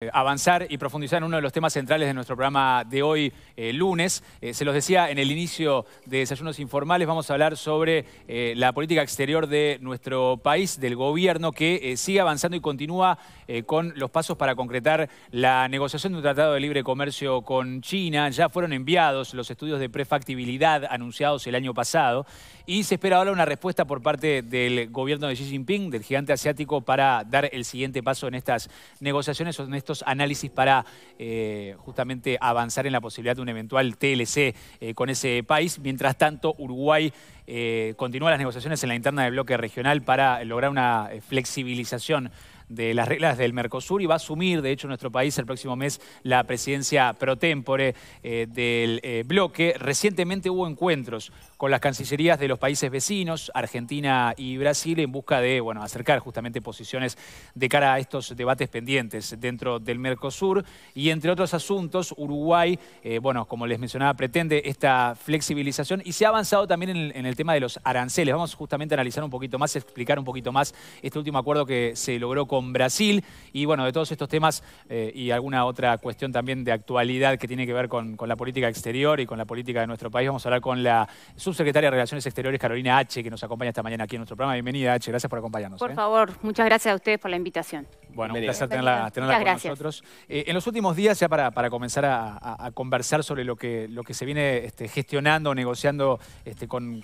Eh, avanzar y profundizar en uno de los temas centrales de nuestro programa de hoy, eh, lunes. Eh, se los decía en el inicio de Desayunos Informales, vamos a hablar sobre la política exterior de nuestro país, del gobierno, que sigue avanzando y continúa con los pasos para concretar la negociación de un tratado de libre comercio con China. Ya fueron enviados los estudios de prefactibilidad anunciados el año pasado y se espera ahora una respuesta por parte del gobierno de Xi Jinping, del gigante asiático, para dar el siguiente paso en estas negociaciones, en estos análisis para eh, justamente avanzar en la posibilidad de un eventual TLC eh, con ese país. Mientras tanto, Uruguay eh, continúa las negociaciones en la interna del bloque regional para lograr una flexibilización de las reglas del Mercosur y va a asumir, de hecho, nuestro país el próximo mes la presidencia pro tempore del bloque. Recientemente hubo encuentros con las cancillerías de los países vecinos, Argentina y Brasil, en busca de bueno, acercar justamente posiciones de cara a estos debates pendientes dentro del Mercosur. Y entre otros asuntos, Uruguay, eh, bueno, como les mencionaba, pretende esta flexibilización y se ha avanzado también en el, tema de los aranceles. Vamos justamente a analizar un poquito más, explicar un poquito más este último acuerdo que se logró con con Brasil y bueno, de todos estos temas eh, y alguna otra cuestión también de actualidad que tiene que ver con, la política exterior y con la política de nuestro país. Vamos a hablar con la subsecretaria de Relaciones Exteriores, Carolina H., que nos acompaña esta mañana aquí en nuestro programa. Bienvenida, H., gracias por acompañarnos. Por ¿eh? favor, muchas gracias a ustedes por la invitación. Bueno, un placer tenerla, con nosotros. Eh, en los últimos días, ya para, comenzar a, conversar sobre lo que, lo que se viene este, gestionando, negociando este, con,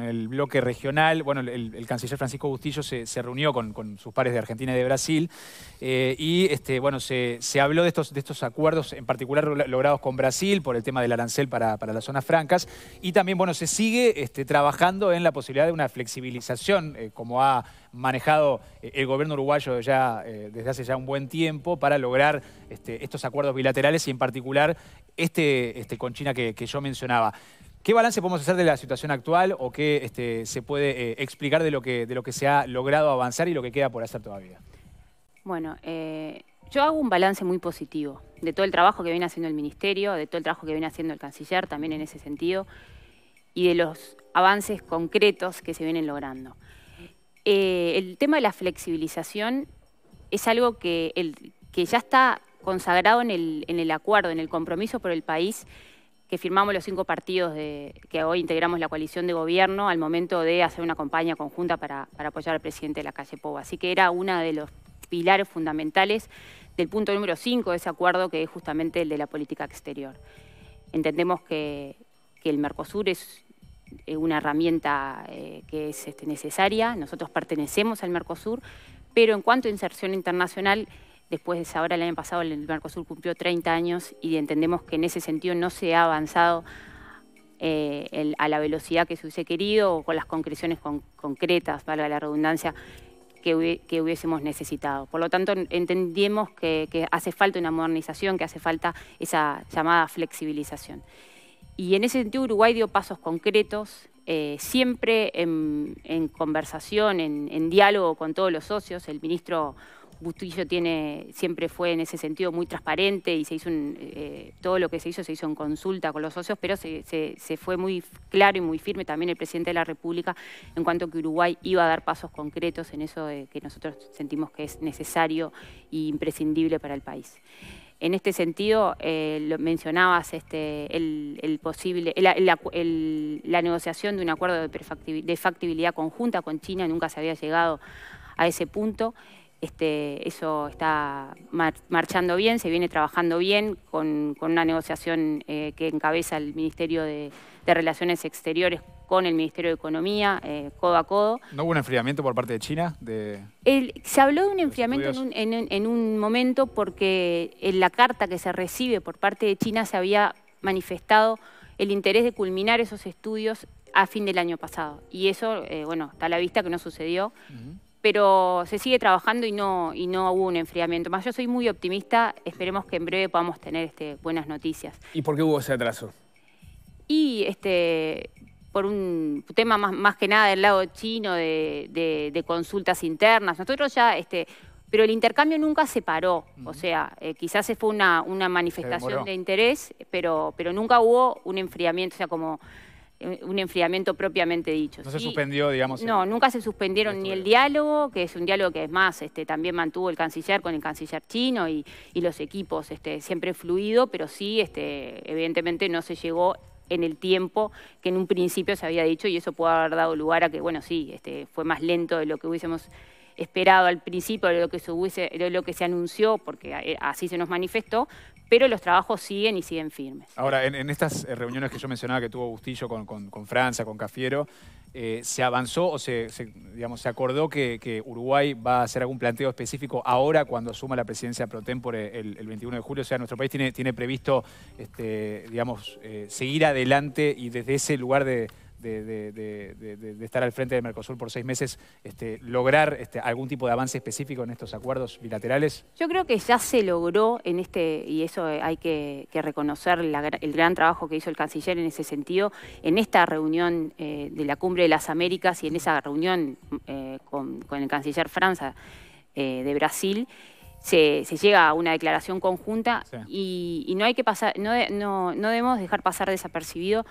el bloque regional, bueno, el, canciller Francisco Bustillo se, reunió con, con, sus pares de Argentina y de Brasil eh, y este, bueno, se, habló de estos, de estos acuerdos, en particular logrados con Brasil por el tema del arancel para, las zonas francas y también, bueno, se sigue este, trabajando en la posibilidad de una flexibilización, eh, como ha manejado el gobierno uruguayo ya eh, desde hace ya un buen tiempo para lograr este, estos acuerdos bilaterales y en particular este, este con China que, yo mencionaba. ¿Qué balance podemos hacer de la situación actual o qué este, se puede eh, explicar de lo, que, de lo que se ha logrado avanzar y lo que queda por hacer todavía? Bueno, eh, yo hago un balance muy positivo de todo el trabajo que viene haciendo el Ministerio, de todo el trabajo que viene haciendo el Canciller también en ese sentido y de los avances concretos que se vienen logrando. el tema de la flexibilización es algo que, que ya está consagrado en el, en el acuerdo, en el compromiso por el país que firmamos los cinco partidos que hoy integramos la coalición de gobierno al momento de hacer una campaña conjunta para, apoyar al presidente de la calle Poba. Así que era uno de los pilares fundamentales del punto número cinco de ese acuerdo, que es justamente el de la política exterior. Entendemos que, el Mercosur es una herramienta eh, que es este, necesaria, nosotros pertenecemos al Mercosur, pero en cuanto a inserción internacional, después de ahora el año pasado el Mercosur cumplió 30 años y entendemos que en ese sentido no se ha avanzado eh, a la velocidad que se hubiese querido o con las concreciones concretas, valga la redundancia, que, hubiésemos necesitado. Por lo tanto, entendemos que, hace falta una modernización, que hace falta esa llamada flexibilización. Y en ese sentido Uruguay dio pasos concretos eh, siempre en, conversación, en, diálogo con todos los socios. El ministro Bustillo siempre fue en ese sentido muy transparente y se hizo eh, todo lo que se hizo se hizo en consulta con los socios, pero se, fue muy claro y muy firme también el presidente de la República en cuanto a que Uruguay iba a dar pasos concretos en eso que nosotros sentimos que es necesario e imprescindible para el país. En este sentido, eh, lo mencionabas este, el, posible, la negociación de un acuerdo de, factibilidad conjunta con China, nunca se había llegado a ese punto. Este, eso está marchando bien, se viene trabajando bien con, una negociación eh, que encabeza el Ministerio de, Relaciones Exteriores con el Ministerio de Economía, eh, codo a codo. ¿No hubo un enfriamiento por parte de China? se habló de un enfriamiento en un, momento porque en la carta que se recibe por parte de China se había manifestado el interés de culminar esos estudios a fin del año pasado. Y eso, eh, bueno, está a la vista que no sucedió pero se sigue trabajando y no, y no hubo un enfriamiento. Más yo soy muy optimista, esperemos que en breve podamos tener este, buenas noticias. ¿Y por qué hubo ese atraso? Y este, por un tema más, más que nada del lado chino de, consultas internas. Nosotros ya, este, pero el intercambio nunca se paró, o sea, eh, quizás se fue una, una manifestación de interés, pero, pero nunca hubo un enfriamiento, o sea, como eh, un enfriamiento propiamente dicho. No se suspendió, digamos. No, nunca se suspendieron ni el diálogo, que es un diálogo que es más, este, también mantuvo el canciller con el canciller chino y, los equipos este, siempre fluido, pero sí, este, evidentemente no se llegó en el tiempo que en un principio se había dicho y eso puede haber dado lugar a que, bueno, sí, este, fue más lento de lo que hubiésemos esperado al principio, de lo que se, de lo que se anunció, porque eh, así se nos manifestó, pero los trabajos siguen y siguen firmes. Ahora, en, estas eh, reuniones que yo mencionaba que tuvo Bustillo con, con, Francia, con Cafiero, eh, ¿se avanzó o se, digamos, se acordó que, Uruguay va a hacer algún planteo específico ahora cuando asuma la presidencia pro tempore el, 21 de julio? O sea, nuestro país tiene, tiene previsto, este, digamos, eh, seguir adelante y desde ese lugar de, de, estar al frente de Mercosur por seis meses, este, lograr este, algún tipo de avance específico en estos acuerdos bilaterales? Yo creo que ya se logró en este, y eso hay que, reconocer el gran trabajo que hizo el canciller en ese sentido, en esta reunión eh, de la Cumbre de las Américas y en esa reunión eh, con, el canciller Franza eh, de Brasil, se, llega a una declaración conjunta y, no hay que pasar, no, no, no debemos dejar pasar desapercibido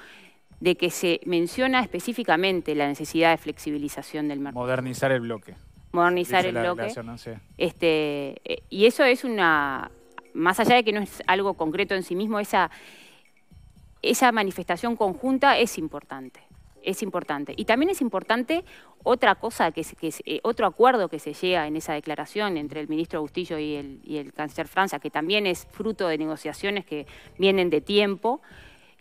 de que se menciona específicamente la necesidad de flexibilización del mercado. Modernizar el bloque. Modernizar el bloque. este, eh, y eso es una, más allá de que no es algo concreto en sí mismo, esa, esa manifestación conjunta es importante. Es importante. Y también es importante otra cosa, que, que eh, otro acuerdo que se llega en esa declaración entre el ministro Bustillo y el, y el canciller Francia, que también es fruto de negociaciones que vienen de tiempo,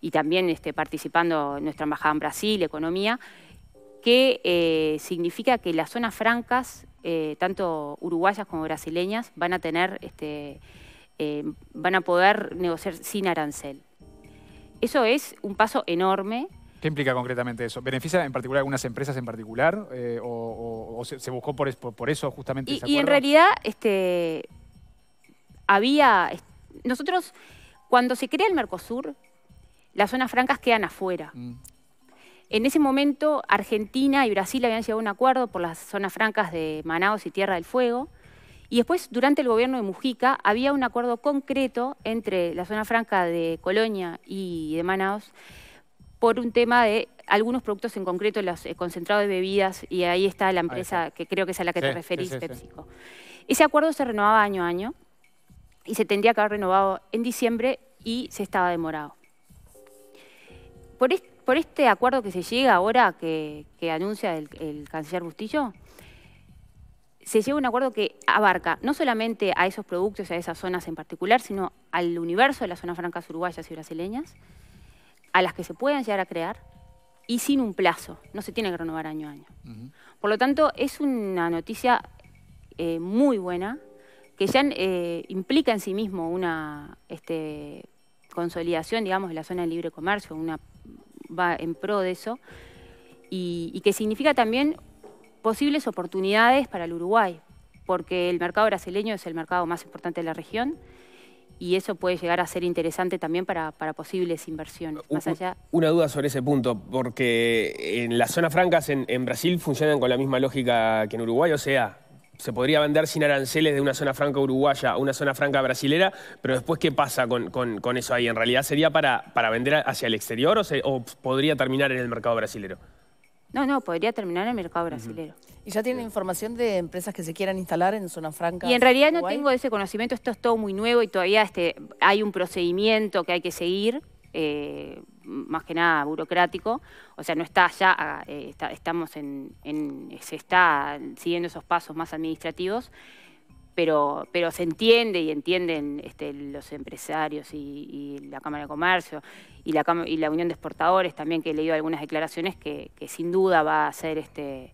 y también este, participando en nuestra embajada en Brasil, economía, que eh, significa que las zonas francas, eh, tanto uruguayas como brasileñas, van a tener, este, eh, van a poder negociar sin arancel. Eso es un paso enorme. ¿Qué implica concretamente eso? ¿Beneficia en particular algunas empresas en particular? o, se, buscó por, por, eso justamente? Y, y en realidad, este, había. Nosotros, cuando se crea el Mercosur, las zonas francas quedan afuera. Mm. En ese momento, Argentina y Brasil habían llegado a un acuerdo por las zonas francas de Manaos y Tierra del Fuego. Y después, durante el gobierno de Mujica, había un acuerdo concreto entre la zona franca de Colonia y de Manaos por un tema de algunos productos en concreto, los eh, concentrados de bebidas, y ahí está la empresa que creo que es a la que te referís, PepsiCo. Ese acuerdo se renovaba año a año y se tendría que haber renovado en diciembre y se estaba demorado por, este acuerdo que se llega ahora, que, anuncia el, canciller Bustillo, se llega a un acuerdo que abarca no solamente a esos productos, a esas zonas en particular, sino al universo de las zonas francas uruguayas y brasileñas, a las que se puedan llegar a crear y sin un plazo, no se tiene que renovar año a año. Por lo tanto, es una noticia eh, muy buena que ya eh, implica en sí mismo una este, consolidación, digamos, de la zona de libre comercio, una va en pro de eso, y, que significa también posibles oportunidades para el Uruguay, porque el mercado brasileño es el mercado más importante de la región y eso puede llegar a ser interesante también para, posibles inversiones. Más allá... Una duda sobre ese punto, porque en las zonas francas en, en Brasil funcionan con la misma lógica que en Uruguay, o sea, se podría vender sin aranceles de una zona franca uruguaya a una zona franca brasilera, pero después, ¿qué pasa con, eso ahí? ¿En realidad sería para, para vender hacia el exterior o, o, podría terminar en el mercado brasilero? No, no, podría terminar en el mercado brasilero. ¿Y ya tienen información de empresas que se quieran instalar en zona franca? Y en realidad no tengo ese conocimiento, esto es todo muy nuevo y todavía este, hay un procedimiento que hay que seguir. Eh, más que nada burocrático, o sea, no está ya, ah, eh, estamos en, se está siguiendo esos pasos más administrativos, pero, pero se entiende y entienden este, los empresarios y, la Cámara de Comercio y la, y la Unión de Exportadores también, que he leído algunas declaraciones que, que sin duda va a ser este,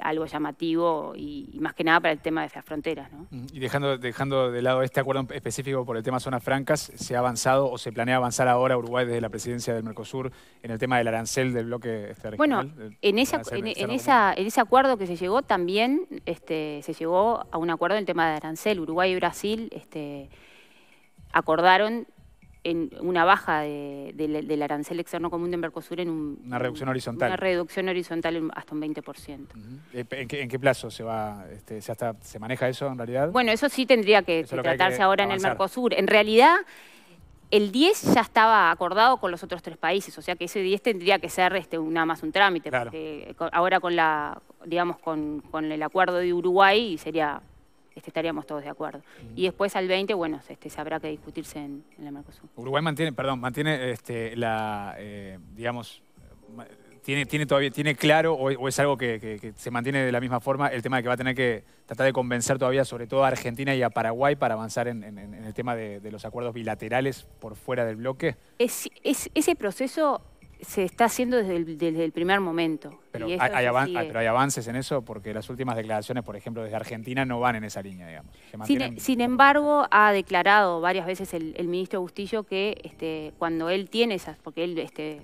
algo llamativo y, más que nada para el tema de las fronteras. ¿no? Mm, y dejando, dejando de lado este acuerdo específico por el tema zonas francas, ¿se ha avanzado o se planea avanzar ahora Uruguay desde la presidencia del Mercosur en el tema del arancel del bloque este regional? Bueno, en, esa, en, esa, en ese acuerdo que se llegó también este, se llegó a un acuerdo en el tema de arancel. Uruguay y Brasil este, acordaron en una baja del arancel externo común de Mercosur en una reducción horizontal. Una reducción horizontal hasta un 20%. Eh, ¿En, qué, plazo se va, este, se, hasta, se maneja eso en realidad? Bueno, eso sí tendría que, tratarse ahora en el Mercosur. En realidad, el 10 ya estaba acordado con los otros tres países, o sea que ese 10 tendría que ser este, nada más un trámite, Claro. porque ahora con la, digamos, con, con el acuerdo de Uruguay sería, este, estaríamos todos de acuerdo. Y después al 20, bueno, este, se habrá que discutirse en, en la Mercosur. Uruguay mantiene, perdón, mantiene este, la, eh, digamos, tiene, tiene todavía, tiene claro o, o es algo que, que- que se mantiene de la misma forma el tema de que va a tener que tratar de convencer todavía, sobre todo a Argentina y a Paraguay, para avanzar en, en- en el tema de, de los acuerdos bilaterales por fuera del bloque. Es, es- ese proceso se está haciendo desde el, desde el primer momento. Pero hay, eso hay se avan- sigue. hay- pero hay avances en eso porque las últimas declaraciones, por ejemplo, desde Argentina no van en esa línea, digamos. Se Sin, embargo, ha declarado varias veces el, el ministro Bustillo que este, cuando él tiene esas, porque él este,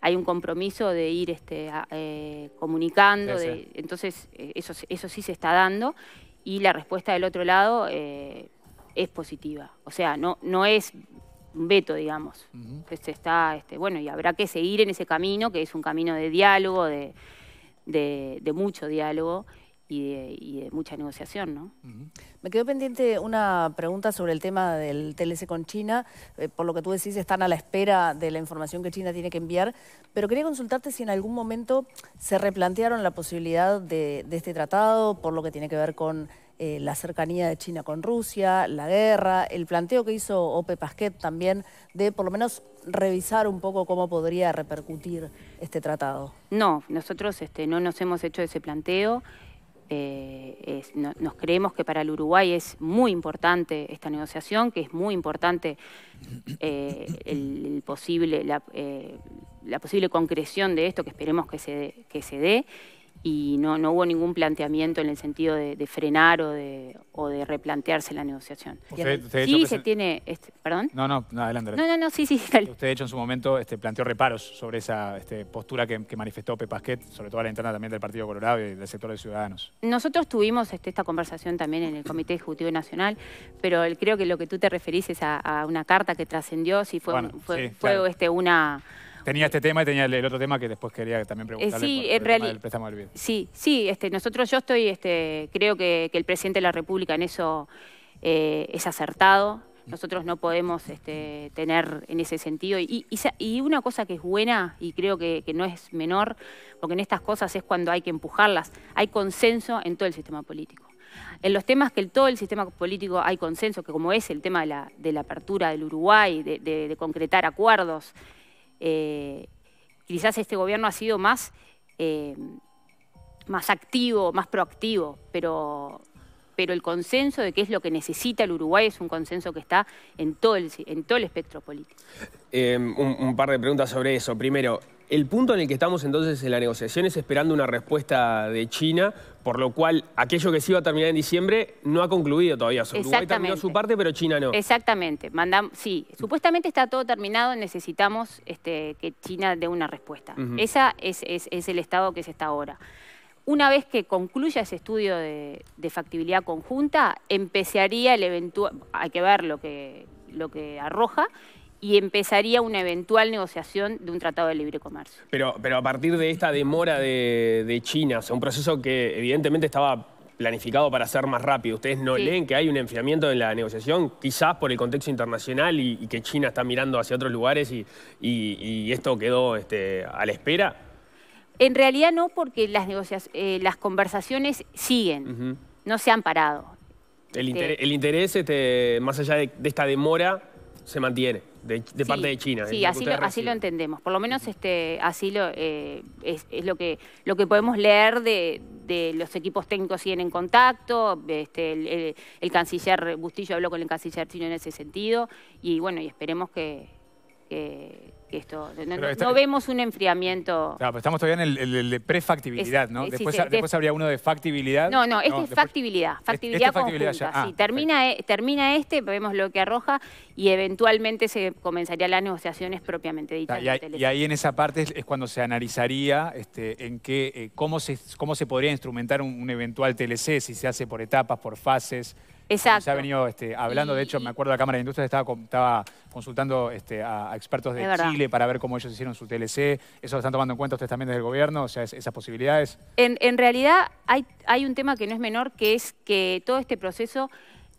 hay un compromiso de ir este, a- eh, comunicando, Sí, de- sí. entonces eh, eso sí se está dando y la respuesta del otro lado eh, es positiva. O sea, no, no es un veto, digamos. Este, está, este, bueno, y habrá que seguir en ese camino, que es un camino de diálogo, de, de- de mucho diálogo y de, y de mucha negociación, ¿no? Me quedó pendiente una pregunta sobre el tema del TLC con China. Eh, por lo que tú decís, están a la espera de la información que China tiene que enviar. Pero quería consultarte si en algún momento se replantearon la posibilidad de, de este tratado, por lo que tiene que ver con eh, la cercanía de China con Rusia, la guerra, el planteo que hizo Ope Pasquet también de por lo menos revisar un poco cómo podría repercutir este tratado. No, nosotros este, no nos hemos hecho ese planteo. Eh, nos creemos que para el Uruguay es muy importante esta negociación, que es muy importante eh, el, posible, la, la posible concreción de esto, que esperemos que se, que se dé. Y no, no hubo ningún planteamiento en el sentido de, de frenar o de, o de replantearse la negociación. Usted- usted, de hecho, Sí, se tiene... este, ¿Perdón? No, no, no, adelante. No, no, no, sí, sí, dale. Usted, de hecho, en su momento este, planteó reparos sobre esa este, postura que, que manifestó Pepe Pasquet, sobre todo a la interna también del Partido Colorado y del sector de Ciudadanos. Nosotros tuvimos este, esta conversación también en el Comité Ejecutivo Nacional, pero el- creo que lo que tú te referís es a, a una carta que trascendió, si fue, Bueno, fue, sí, fue, claro. este, una... Tenía este tema y tenía el, el otro tema que después quería también preguntarle sí, por, por en el tema reali- del préstamo del. Sí, sí, este, nosotros yo estoy, este, creo que, que el presidente de la República en eso eh, es acertado. Nosotros no podemos este, tener en ese sentido. Y, y sa- y una cosa que es buena y creo que, que no es menor, porque en estas cosas es cuando hay que empujarlas, hay consenso en todo el sistema político. En los temas que en todo el sistema político hay consenso, que como es el tema de la, de la apertura del Uruguay, de, de- de concretar acuerdos, eh, quizás este gobierno ha sido más, eh, más activo, más proactivo, pero, pero el consenso de qué es lo que necesita el Uruguay es un consenso que está en todo el, en todo el espectro político. Eh, un, un par de preguntas sobre eso. Primero, el punto en el que estamos entonces en la negociación es esperando una respuesta de China, por lo cual aquello que se iba a terminar en diciembre no ha concluido todavía. Uruguay terminó su parte, pero China no. Exactamente. Mandam- sí, supuestamente está todo terminado, necesitamos este, que China dé una respuesta. Ujú. Esa es, es- es el estado que se está ahora. Una vez que concluya ese estudio de, de factibilidad conjunta, empezaría el eventual, hay que ver lo que, lo que arroja, y empezaría una eventual negociación de un tratado de libre comercio. Pero, pero a partir de esta demora de, de China, o sea, un proceso que evidentemente estaba planificado para ser más rápido, ¿ustedes no Sí. leen que hay un enfriamiento en la negociación, quizás por el contexto internacional y, y que China está mirando hacia otros lugares y, y- y esto quedó este, a la espera? En realidad no, porque las, eh, las conversaciones siguen, no se han parado. El, Este- interés, el interés, este, más allá de, de esta demora, se mantiene de, de Sí, parte de China. Sí, así lo, así lo entendemos. Por lo menos este, así lo, eh, es, es lo que lo que podemos leer de, de los equipos técnicos siguen en contacto. Este, el, el- el canciller Bustillo habló con el canciller chino en ese sentido y bueno y esperemos que, que- que esto no, está- vemos un enfriamiento. Claro, pero estamos todavía en el, el- el de prefactibilidad, ¿no? después, sí, ha- después de- habría uno de factibilidad. No, no, este es después- factibilidad, Este- factibilidad este es factibilidad ya. Ah, sí, termina, e- termina este, vemos lo que arroja y eventualmente se comenzarían las negociaciones propiamente dichas. Y y ahí en esa parte es, es cuando se analizaría este, en qué, eh, cómo, se, cómo se podría instrumentar un, un eventual TLC, si se hace por etapas, por fases. Exacto. Se ha venido este, hablando, de hecho, me acuerdo la Cámara de Industrias, estaba, con- estaba consultando este, a, a expertos de. Chile para ver cómo ellos hicieron su TLC. ¿Eso lo están tomando en cuenta ustedes también desde el gobierno? O sea, es- esas posibilidades. En, en realidad hay, hay un tema que no es menor, que es que todo este proceso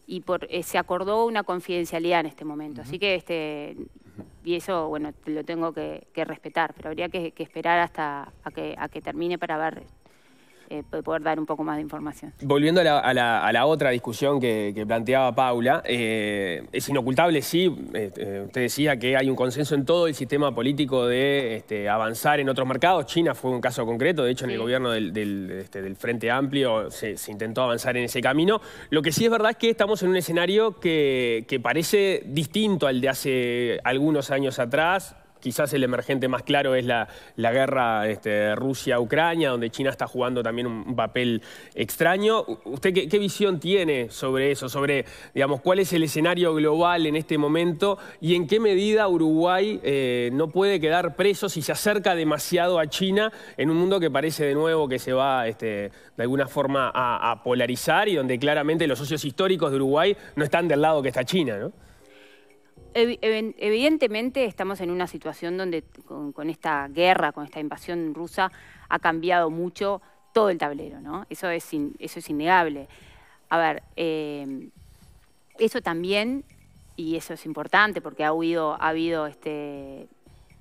y por, eh, se acordó una confidencialidad en este momento. Así que, este, y eso, bueno, lo tengo que, respetar, pero habría que, esperar hasta a que, a que termine para ver eh, poder dar un poco más de información. Volviendo a la, otra discusión que, planteaba Paula, eh, es inocultable, sí, eh, usted decía que hay un consenso en todo el sistema político de este, avanzar en otros mercados. China fue un caso concreto, de hecho en el gobierno del, este, Frente Amplio se, intentó avanzar en ese camino. Lo que sí es verdad es que estamos en un escenario que parece distinto al de hace algunos años atrás, Quizás el emergente más claro es la, guerra este, Rusia-Ucrania, donde China está jugando también un, papel extraño. ¿Usted qué, visión tiene sobre eso? Sobre, digamos, cuál es el escenario global en este momento y en qué medida Uruguay eh, no puede quedar preso si se acerca demasiado a China en un mundo que parece de nuevo que se va este, de alguna forma a polarizar y donde claramente los socios históricos de Uruguay no están del lado que está China, ¿no? Evidentemente estamos en una situación donde con, esta guerra, con esta invasión rusa, ha cambiado mucho todo el tablero, ¿no? Eso es, eso es innegable. A ver, eh, eso también, y eso es importante porque ha habido, ha habido este,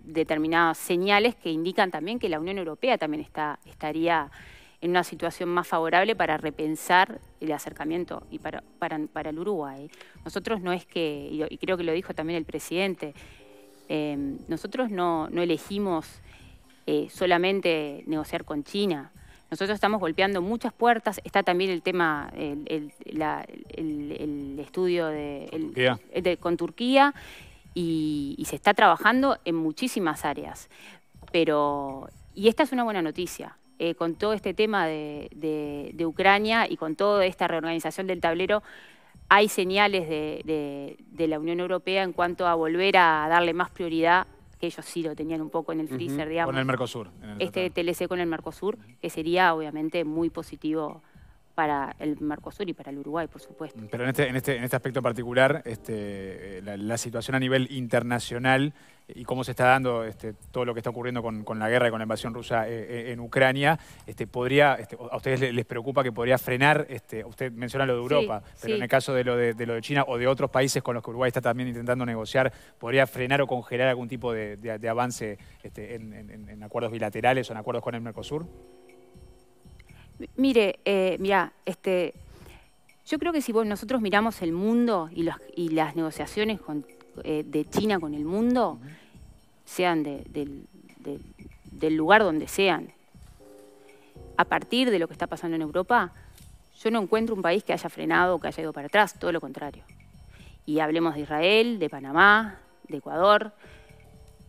determinadas señales que indican también que la Unión Europea también está, estaría en una situación más favorable para repensar el acercamiento y para, para, el Uruguay. Nosotros no es que, y creo que lo dijo también el presidente, em, nosotros no, elegimos eh, solamente negociar con China. Nosotros estamos golpeando muchas puertas. Está también el tema, el, estudio de, con Turquía y, y se está trabajando en muchísimas áreas. Pero, y esta es una buena noticia. Eh, con todo este tema de, Ucrania y con toda esta reorganización del tablero, hay señales de, la Unión Europea en cuanto a volver a darle más prioridad, que ellos sí lo tenían un poco en el freezer, digamos. Con el Mercosur. este TLC con el Mercosur, que sería obviamente muy positivo para el Mercosur y para el Uruguay, por supuesto. Pero en este, en este, en este aspecto particular, este, la, situación a nivel internacional y cómo se está dando este, todo lo que está ocurriendo con, la guerra y con la invasión rusa eh, eh, en Ucrania, este, podría, este, ¿a ustedes les, preocupa que podría frenar, este, usted menciona lo de Europa, pero en el caso de lo de, lo de China o de otros países con los que Uruguay está también intentando negociar, podría frenar o congelar algún tipo de, avance este, en acuerdos bilaterales o en acuerdos con el Mercosur? Mire, eh, mira, este, yo creo que si nosotros miramos el mundo y, y las negociaciones eh, de China con el mundo, sean del, lugar donde sean, a partir de lo que está pasando en Europa, yo no encuentro un país que haya frenado o que haya ido para atrás, todo lo contrario. Y hablemos de Israel, de Panamá, de Ecuador.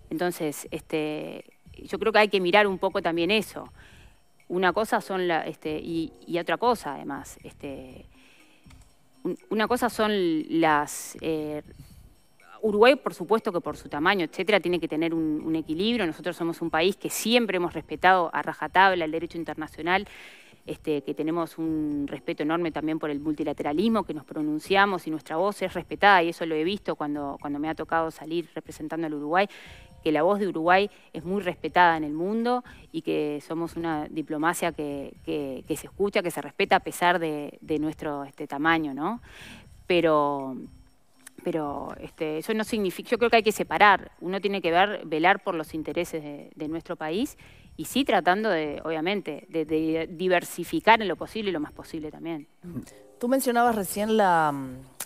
Entonces, este, yo creo que hay que mirar un poco también eso. Una cosa son la, este, y, otra cosa además, este, una cosa son las eh, Uruguay, por supuesto que por su tamaño, etcétera, tiene que tener un, equilibrio. Nosotros somos un país que siempre hemos respetado a rajatabla el derecho internacional, este, que tenemos un respeto enorme también por el multilateralismo, que nos pronunciamos y nuestra voz es respetada, y eso lo he visto cuando, cuando me ha tocado salir representando al Uruguay que la voz de Uruguay es muy respetada en el mundo y que somos una diplomacia que, se escucha, que se respeta a pesar de, nuestro este, tamaño, ¿no? Pero, pero este, eso no significa, yo creo que hay que separar, uno tiene que ver, velar por los intereses de, nuestro país y sí tratando de, obviamente, de, diversificar en lo posible y lo más posible también. Tú mencionabas recién la,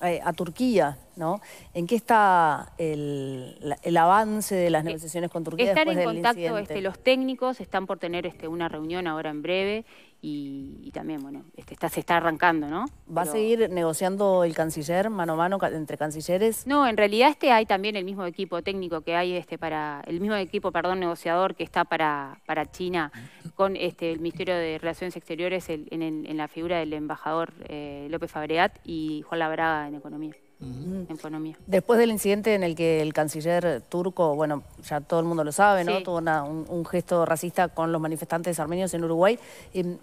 eh, a Turquía, ¿no? ¿En qué está el, avance de las eh, negociaciones con Turquía Están en contacto este, los técnicos, están por tener este, una reunión ahora en breve y, también, bueno, este, está, se está arrancando, ¿no? ¿Va a seguir negociando el canciller mano a mano entre cancilleres? No, en realidad este hay también el mismo equipo técnico que hay este para, el mismo equipo, perdón, negociador que está para, para China con este, el Ministerio de Relaciones Exteriores en, la figura del embajador eh, López Fabreat y Juan Labraga en Economía. En economía. Después del incidente en el que el canciller turco, bueno, ya todo el mundo lo sabe, ¿no? Tuvo un, gesto racista con los manifestantes armenios en Uruguay. Em,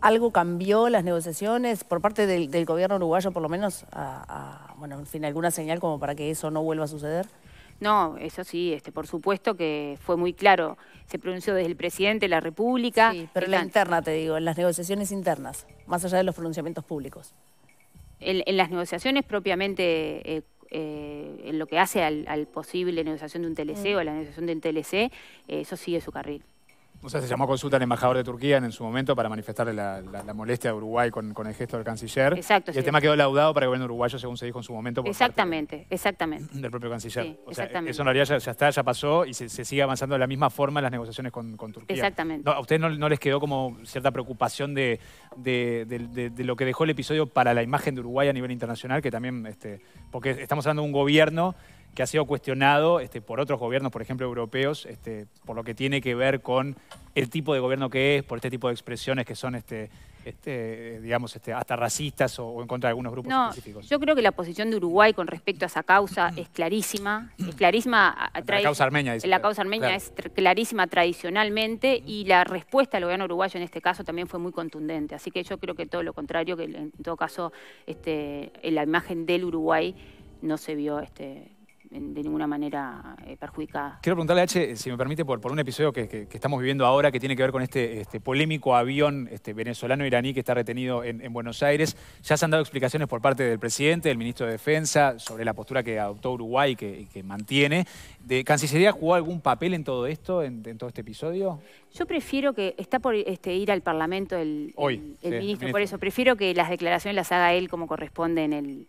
¿Algo cambió las negociaciones por parte del, gobierno uruguayo, por lo menos, a, bueno, en fin, alguna señal como para que eso no vuelva a suceder? No, eso sí, este, por supuesto que fue muy claro. Se pronunció desde el presidente de la República. Sí, pero en la interna, te digo, en las negociaciones internas, más allá de los pronunciamientos públicos. En, las negociaciones propiamente, eh, eh, en lo que hace al, posible negociación de un TLC mm. o a la negociación del TLC, eso sigue su carril. O sea, se llamó a consulta al embajador de Turquía en, su momento para manifestarle la, molestia de Uruguay con, el gesto del canciller. Exacto. Y el tema quedó laudado para el gobierno uruguayo, según se dijo en su momento. exactamente, exactamente. Del propio canciller. o sea, eso en realidad ya, está, ya pasó y se, sigue avanzando de la misma forma en las negociaciones con, Turquía. Exactamente. ¿A ustedes no, les quedó como cierta preocupación de, lo que dejó el episodio para la imagen de Uruguay a nivel internacional? Que también, este, porque estamos hablando de un gobierno que ha sido cuestionado este, por otros gobiernos, por ejemplo, europeos, este, por lo que tiene que ver con el tipo de gobierno que es, por este tipo de expresiones que son, este, este, digamos, este, hasta racistas o, en contra de algunos grupos no, específicos. Yo creo que la posición de Uruguay con respecto a esa causa es clarísima. Es clarísima. La causa armenia, dice. La causa armenia es clarísima tradicionalmente y la respuesta del gobierno uruguayo en este caso también fue muy contundente. Así que yo creo que todo lo contrario, que en todo caso este, en la imagen del Uruguay no se vio este, de ninguna manera eh, perjudicada. Quiero preguntarle, H, si me permite, por, por un episodio que, estamos viviendo ahora que tiene que ver con este, este polémico avión este, venezolano-iraní que está retenido en, Buenos Aires. Ya se han dado explicaciones por parte del presidente, del ministro de Defensa, sobre la postura que adoptó Uruguay y que, mantiene. ¿De ¿Cancillería jugó algún papel en todo esto, en, todo este episodio? Yo prefiero que, está por este, ir al Parlamento el, Hoy, el, ministro, por eso prefiero que las declaraciones las haga él como corresponde en el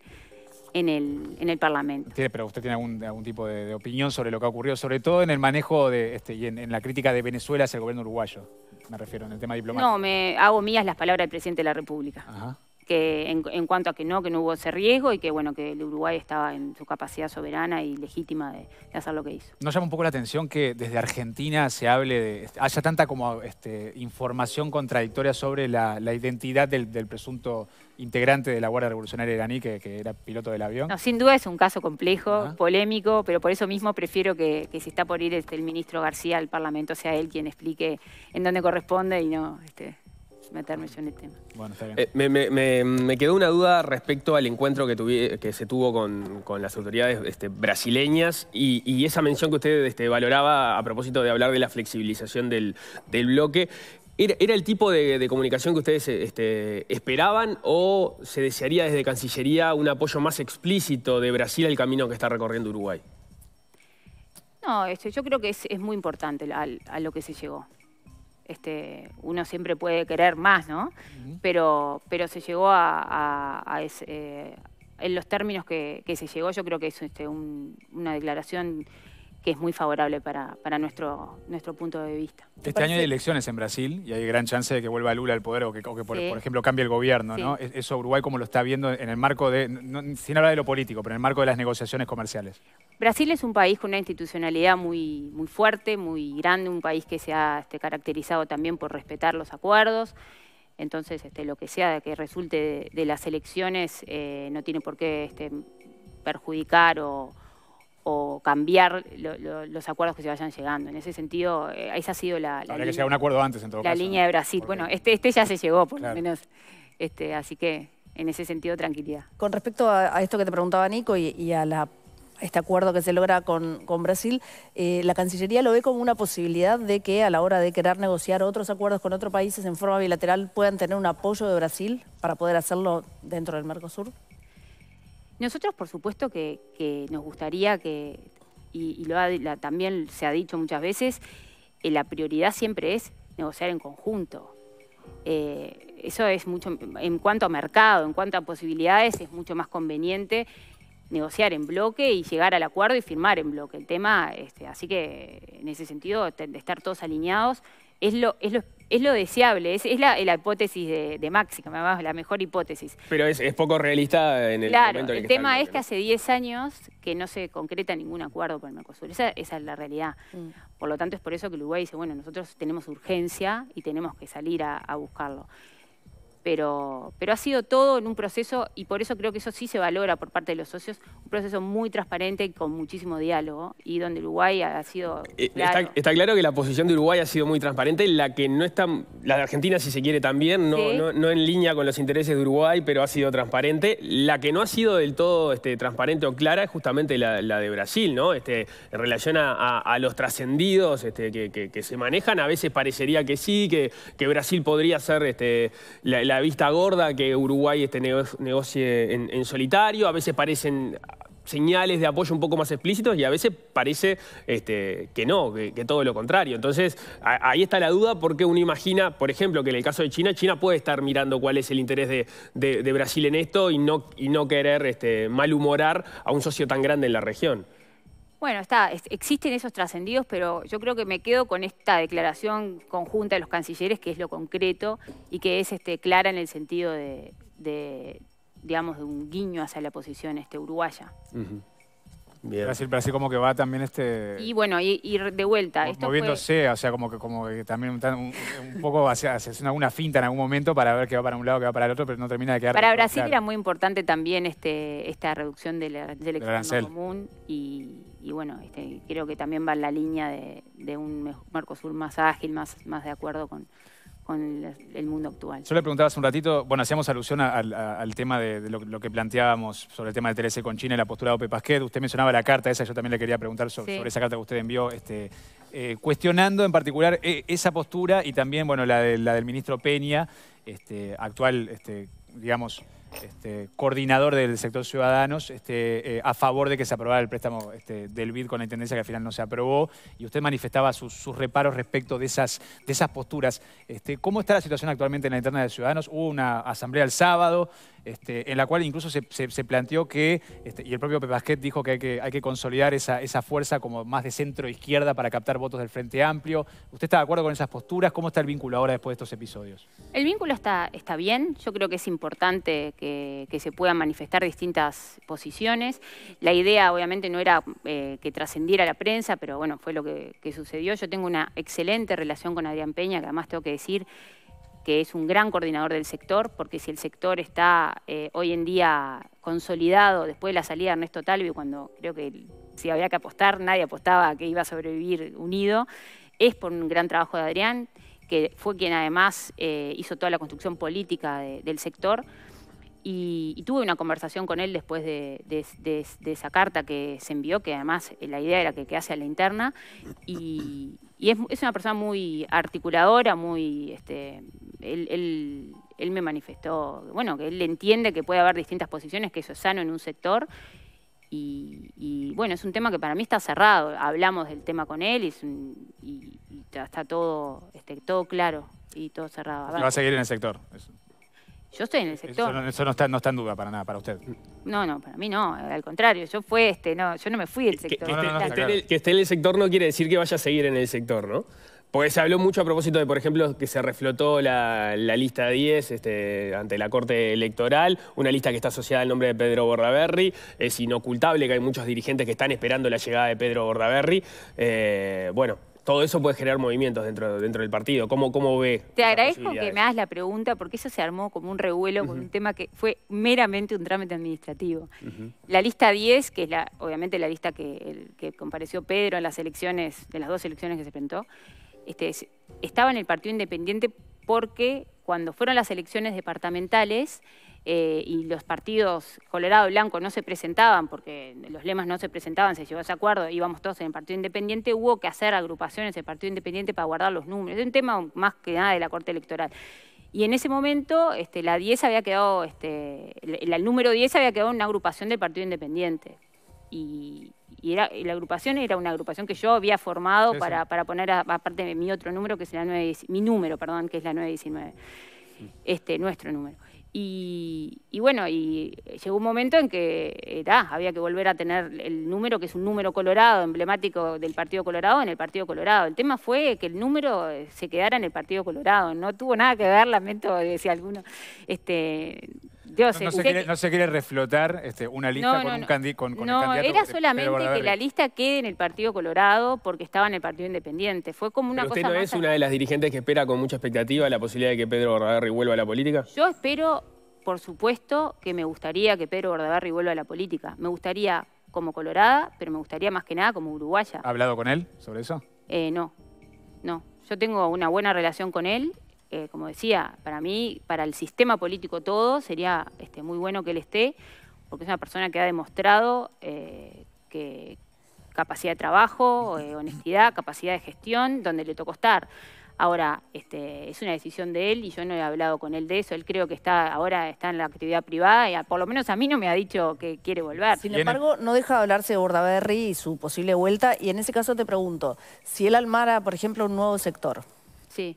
en el, en el Parlamento. pero usted tiene algún, tipo de, opinión sobre lo que ha ocurrido, sobre todo en el manejo de, este, y en, la crítica de Venezuela hacia el gobierno uruguayo, me refiero, en el tema diplomático. No, me hago mías las palabras del presidente de la República. Ajá que en, cuanto a que no, que no hubo ese riesgo y que bueno, que el Uruguay estaba en su capacidad soberana y legítima de, hacer lo que hizo. ¿Nos llama un poco la atención que desde Argentina se hable de, haya tanta como este, información contradictoria sobre la, identidad del, presunto integrante de la Guardia Revolucionaria iraní que, era piloto del avión? No, sin duda es un caso complejo, polémico, pero por eso mismo prefiero que, si está por ir este, el ministro García al Parlamento sea él quien explique en dónde corresponde y no... Este, meterme yo en el tema. Bueno, está bien. Eh, me, quedó una duda respecto al encuentro que, que se tuvo con, las autoridades este, brasileñas y, esa mención que usted este, valoraba a propósito de hablar de la flexibilización del, bloque. ¿Era, el tipo de, comunicación que ustedes este, esperaban o se desearía desde Cancillería un apoyo más explícito de Brasil al camino que está recorriendo Uruguay? No, yo creo que es, muy importante a lo que se llegó este, uno siempre puede querer más, ¿no? pero, pero se llegó a, ese, en los términos que, se llegó, yo creo que es este, una declaración que es muy favorable para, nuestro, nuestro punto de vista. Este año hay elecciones en Brasil y hay gran chance de que vuelva Lula al poder o que, por, ejemplo, cambie el gobierno. ¿no? Eso Uruguay como lo está viendo en el marco de, sin hablar de lo político, pero en el marco de las negociaciones comerciales. Brasil es un país con una institucionalidad muy, muy fuerte, muy grande, un país que se ha este, caracterizado también por respetar los acuerdos. Entonces, este, lo que sea que resulte de, las elecciones eh, no tiene por qué este, perjudicar o o cambiar los acuerdos que se vayan llegando. En ese sentido, eh, esa ha sido la, la Habría que llegar un acuerdo antes, en todo La línea de Brasil. Bueno, este, este ya se llegó, por lo menos. Este, así que, en ese sentido, tranquilidad. Con respecto a, esto que te preguntaba Nico y, a la este acuerdo que se logra con, Brasil, eh, la Cancillería lo ve como una posibilidad de que a la hora de querer negociar otros acuerdos con otros países en forma bilateral puedan tener un apoyo de Brasil para poder hacerlo dentro del Mercosur. Nosotros, por supuesto, que, nos gustaría que, y, lo también se ha dicho muchas veces, eh, la prioridad siempre es negociar en conjunto. Eh, eso es mucho, en cuanto a mercado, en cuanto a posibilidades, es mucho más conveniente negociar en bloque y llegar al acuerdo y firmar en bloque. El tema, este, así que en ese sentido, de estar todos alineados, es lo, es lo es lo deseable, es, la, hipótesis de, de Máxima, la mejor hipótesis. Pero es, poco realista en el claro, momento en el tema es que hace 10 años que no se concreta ningún acuerdo con el Mercosur. Esa, es la realidad. Mm. Por lo tanto, es por eso que Uruguay dice, bueno, nosotros tenemos urgencia y tenemos que salir a buscarlo pero, pero ha sido todo en un proceso, y por eso creo que eso sí se valora por parte de los socios, un proceso muy transparente y con muchísimo diálogo, y donde Uruguay ha sido... Eh, está, claro que la posición de Uruguay ha sido muy transparente, la que no está, la de Argentina si se quiere también, no, no, en línea con los intereses de Uruguay, pero ha sido transparente. La que no ha sido del todo este, transparente o clara es justamente la, de Brasil, ¿no? Este, en relación a, los trascendidos este, que, se manejan, a veces parecería que sí, que, que Brasil podría ser este, la la vista gorda que Uruguay este, negocie en, solitario, a veces parecen señales de apoyo un poco más explícitos y a veces parece este, que no, que, todo lo contrario. Entonces, ahí está la duda porque uno imagina, por ejemplo, que en el caso de China, China puede estar mirando cuál es el interés de, Brasil en esto y no, y no querer este, malhumorar a un socio tan grande en la región. Bueno, está, existen esos trascendidos, pero yo creo que me quedo con esta declaración conjunta de los cancilleres, que es lo concreto y que es este, clara en el sentido de, digamos, de un guiño hacia la posición este, uruguaya. Brasil, Brasil como que va también este... Y bueno, ir de vuelta. moviéndose, o sea, como que, como que también un, poco hacia, hacia una finta en algún momento para ver que va para un lado, que va para el otro, pero no termina de quedar... Para Brasil era muy importante también este, esta reducción del, del común y, bueno, este, creo que también va en la línea de, de un Mercosur más ágil, más, más de acuerdo con con el, mundo actual. Yo le preguntaba hace un ratito, bueno, hacíamos alusión al, tema de, lo, que planteábamos sobre el tema del TLC con China y la postura de Ope Pasquet. Usted mencionaba la carta esa, yo también le quería preguntar sobre, esa carta que usted envió, este, eh, cuestionando en particular eh, esa postura y también, bueno, la, la del ministro Peña, este, actual, este, digamos, este, coordinador del sector ciudadanos este, eh, a favor de que se aprobara el préstamo este, del BID con la intendencia que al final no se aprobó y usted manifestaba sus, reparos respecto de esas, de esas posturas. ¿Cómo está la situación actualmente en la interna de Ciudadanos? Hubo una asamblea el sábado en la cual incluso se, planteó que, y el propio Pepasquet dijo que hay que, hay que consolidar esa, esa fuerza como más de centro-izquierda para captar votos del Frente Amplio. ¿Usted está de acuerdo con esas posturas? ¿Cómo está el vínculo ahora después de estos episodios? El vínculo está, está bien. Yo creo que es importante que se puedan manifestar distintas posiciones. La idea, obviamente, no era eh, que trascendiera la prensa, pero bueno, fue lo que, sucedió. Yo tengo una excelente relación con Adrián Peña, que además tengo que decir que es un gran coordinador del sector, porque si el sector está eh, hoy en día consolidado después de la salida de Ernesto Talvi, cuando creo que si había que apostar, nadie apostaba que iba a sobrevivir unido, es por un gran trabajo de Adrián, que fue quien además eh, hizo toda la construcción política del sector y, tuve una conversación con él después de, esa carta que se envió, que además eh, la idea era que quedase a la interna, y, es, una persona muy articuladora, muy... Este, él, me manifestó, bueno, que él entiende que puede haber distintas posiciones, que eso es sano en un sector, y, bueno, es un tema que para mí está cerrado. Hablamos del tema con él y, está todo, este, todo claro y todo cerrado. Va a seguir en el sector. Yo estoy en el sector. Eso, no, está, no está en duda para nada, para usted. No, no, para mí no, al contrario, yo fue este, no, yo no me fui del sector. Que, esté, en el sector no quiere decir que vaya a seguir en el sector, ¿no? Porque se habló mucho a propósito de, por ejemplo, que se reflotó la, lista 10 este, ante la Corte Electoral, una lista que está asociada al nombre de Pedro Bordaberry. Es inocultable que hay muchos dirigentes que están esperando la llegada de Pedro Bordaberry. Eh, bueno, todo eso puede generar movimientos dentro, dentro del partido. ¿Cómo, cómo ve? Te agradezco que me hagas la pregunta porque eso se armó como un revuelo con un tema que fue meramente un trámite administrativo. La lista 10, que es la, obviamente la lista que, que compareció Pedro en las elecciones, de las dos elecciones que se presentó, este, estaba en el Partido Independiente porque cuando fueron las elecciones departamentales, eh, y los partidos Colorado y Blanco no se presentaban, porque los lemas no se presentaban, se llegó a ese acuerdo, íbamos todos en el Partido Independiente, hubo que hacer agrupaciones del Partido Independiente para guardar los números. Es un tema más que nada de la Corte Electoral. Y en ese momento este, la 10 había quedado, este, el, número 10 había quedado en una agrupación del Partido Independiente. Y, era, la agrupación era una agrupación que yo había formado para, para, poner aparte de mi otro número, que es la 9, mi número, perdón, que es la 919, este, nuestro número. Y, bueno, y llegó un momento en que era, había que volver a tener el número, que es un número colorado, emblemático del Partido Colorado, en el Partido Colorado. El tema fue que el número se quedara en el Partido Colorado. No tuvo nada que ver, lamento decía alguno. Este, no, se quiere, reflotar este, una lista con un candidato. no, era solamente que la lista quede en el Partido Colorado porque estaba en el Partido Independiente. Fue como una ¿Pero usted no es una de las dirigentes que espera con mucha expectativa la posibilidad de que Pedro Bordaberry vuelva a la política? Yo espero, por supuesto, que me gustaría que Pedro Bordaberry vuelva a la política. Me gustaría como colorada, pero me gustaría más que nada como uruguaya. ¿Ha hablado con él sobre eso? Eh, no, no. Yo tengo una buena relación con él eh, como decía, para mí, para el sistema político todo, sería este, muy bueno que él esté, porque es una persona que ha demostrado eh, que capacidad de trabajo, eh, honestidad, capacidad de gestión, donde le tocó estar. Ahora, este, es una decisión de él y yo no he hablado con él de eso. Él creo que está ahora está en la actividad privada y por lo menos a mí no me ha dicho que quiere volver. Sin embargo, no deja de hablarse de Bordaberry y su posible vuelta. Y en ese caso te pregunto, si él armara, por ejemplo, un nuevo sector,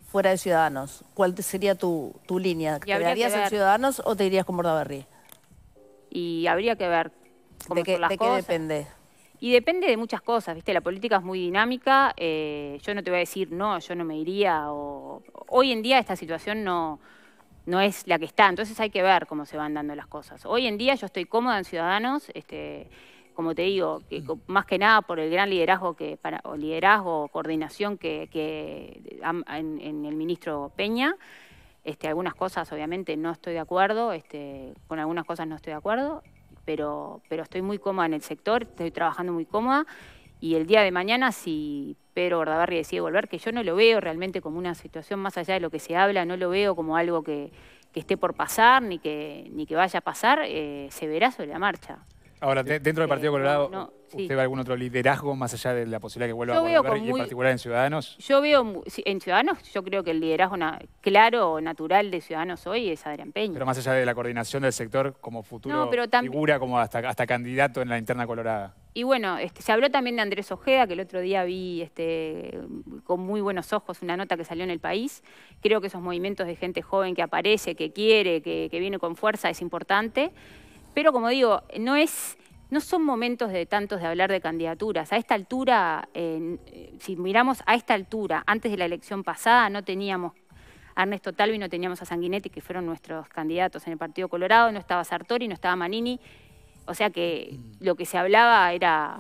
fuera de Ciudadanos, ¿cuál sería tu, línea? ¿Te darías en Ciudadanos o te irías con Bordaberry? Y habría que ver cómo ¿De, qué, las ¿de qué depende? Y depende de muchas cosas, ¿viste? La política es muy dinámica. Eh, yo no te voy a decir, no, yo no me iría. O... Hoy en día esta situación no, no es la que está, entonces hay que ver cómo se van dando las cosas. Hoy en día yo estoy cómoda en Ciudadanos, este, como te digo, que, más que nada por el gran liderazgo que para, o liderazgo, coordinación que, que en, en, el ministro Peña. Este, algunas cosas obviamente no estoy de acuerdo, este, con algunas cosas no estoy de acuerdo, pero, pero estoy muy cómoda en el sector, estoy trabajando muy cómoda y el día de mañana si Pedro Bordabarri decide volver, que yo no lo veo realmente como una situación más allá de lo que se habla, no lo veo como algo que, esté por pasar ni que, ni que vaya a pasar, eh, se verá sobre la marcha. Ahora, dentro del Partido Colorado, ¿usted ve algún otro liderazgo más allá de la posibilidad que vuelva a volver, y en particular en Ciudadanos? Yo veo, en Ciudadanos, yo creo que el liderazgo claro o natural de Ciudadanos hoy es Adrián Peña. Pero más allá de la coordinación del sector como futuro figura, como hasta, hasta candidato en la interna colorada. Y bueno, este, se habló también de Andrés Ojeda, que el otro día vi este, con muy buenos ojos una nota que salió en el país. Creo que esos movimientos de gente joven que aparece, que quiere, que, que viene con fuerza es importante. Pero como digo, no es no son momentos de tantos de hablar de candidaturas. A esta altura, eh, si miramos a esta altura, antes de la elección pasada, no teníamos a Ernesto Talvi, no teníamos a Sanguinetti, que fueron nuestros candidatos en el Partido Colorado, no estaba Sartori, no estaba Manini. O sea que lo que se hablaba era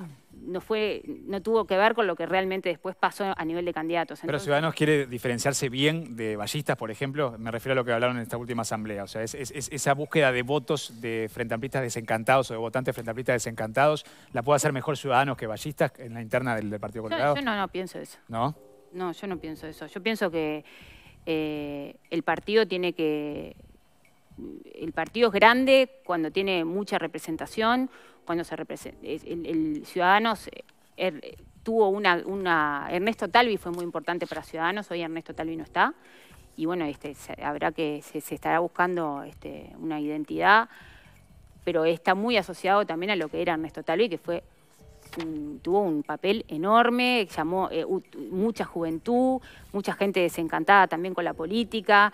no fue, no tuvo que ver con lo que realmente después pasó a nivel de candidatos. Pero Ciudadanos quiere diferenciarse bien de ballistas, por ejemplo, me refiero a lo que hablaron en esta última asamblea. O sea, es, esa búsqueda de votos de frente desencantados o de votantes frente desencantados, ¿la puede hacer mejor Ciudadanos que ballistas en la interna del, Partido Colorado? Yo, no, no pienso eso. ¿No? No, yo no pienso eso. Yo pienso que eh, el partido tiene que el partido es grande cuando tiene mucha representación, cuando se representa. El, Ciudadanos er, tuvo una, una, Ernesto Talvi fue muy importante para Ciudadanos, hoy Ernesto Talvi no está. Y bueno, este, habrá que, se, estará buscando este, una identidad, pero está muy asociado también a lo que era Ernesto Talvi, que fue tuvo un papel enorme, llamó eh, mucha juventud, mucha gente desencantada también con la política,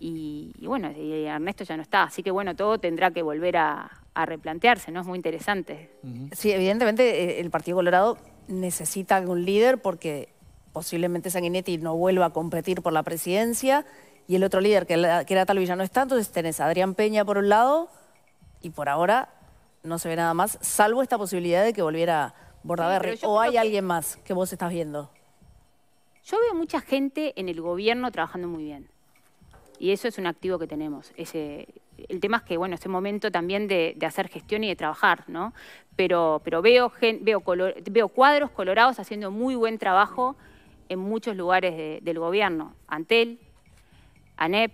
y, bueno, Ernesto ya no está, así que bueno, todo tendrá que volver a, replantearse, ¿no? Es muy interesante. Sí, evidentemente eh, el Partido Colorado necesita un líder porque posiblemente Sanguinetti no vuelva a competir por la presidencia y el otro líder que, era tal ya no está, entonces tenés a Adrián Peña por un lado y por ahora no se ve nada más, salvo esta posibilidad de que volviera Bordaberry. ¿O hay alguien más que vos estás viendo? Yo veo mucha gente en el gobierno trabajando muy bien. Y eso es un activo que tenemos. Ese, el tema es que, bueno, ese momento también de, hacer gestión y de trabajar, ¿no? Pero, pero veo, veo, veo cuadros colorados haciendo muy buen trabajo en muchos lugares del gobierno. Antel, ANEP,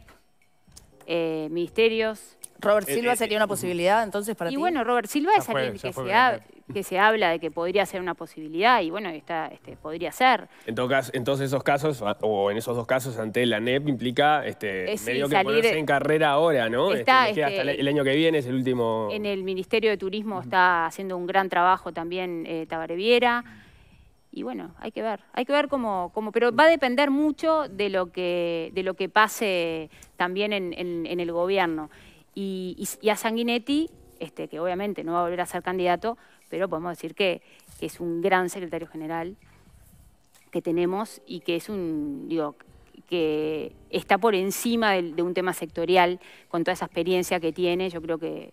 eh, ministerios. Robert eh, Silva eh, sería una posibilidad entonces para ti. Y bueno, Robert Silva es alguien que se, ha, que se habla de que podría ser una posibilidad y bueno, está, este, podría ser. En, todo caso, en todos esos casos, o en esos dos casos, ante la NEP implica este, medio que ponerse en carrera ahora, ¿no? Está, este, hasta el año que viene es el último... En el Ministerio de Turismo está haciendo un gran trabajo también eh, Tabareviera. Y bueno, hay que ver, hay que ver cómo, cómo, pero va a depender mucho de lo que, de lo que pase también en, en, el gobierno. Y, y, a Sanguinetti, este, que obviamente no va a volver a ser candidato, pero podemos decir que, es un gran secretario general que tenemos y que es un, digo, que está por encima de, un tema sectorial con toda esa experiencia que tiene. Yo creo que,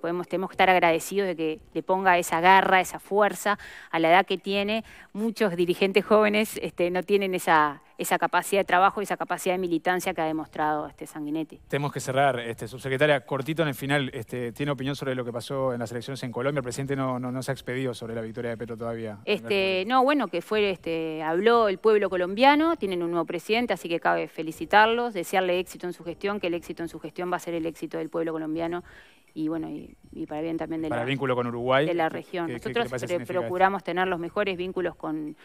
podemos, tenemos que estar agradecidos de que le ponga esa garra, esa fuerza a la edad que tiene. Muchos dirigentes jóvenes este, no tienen esa, esa capacidad de trabajo y esa capacidad de militancia que ha demostrado este Sanguinetti. Tenemos que cerrar, este, subsecretaria, cortito en el final, este, ¿tiene opinión sobre lo que pasó en las elecciones en Colombia? El presidente no, no, se ha expedido sobre la victoria de Petro todavía. Este, no, bueno, que fue, este, habló el pueblo colombiano, tienen un nuevo presidente, así que cabe felicitarlos, desearle éxito en su gestión, que el éxito en su gestión va a ser el éxito del pueblo colombiano y bueno y, para bien también de para la, vínculo con Uruguay de la región nosotros procuramos tener los mejores vínculos con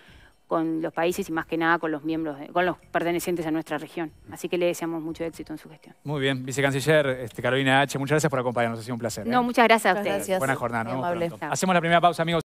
con los países y más que nada con los miembros, con los pertenecientes a nuestra región. Así que le deseamos mucho éxito en su gestión. Muy bien, vicecanciller este, Carolina H., muchas gracias por acompañarnos, ha sido un placer. No, ¿eh? muchas gracias a ustedes. gracias. Buena jornada, Muy nos vemos amable. pronto. Hacemos la primera pausa, amigos.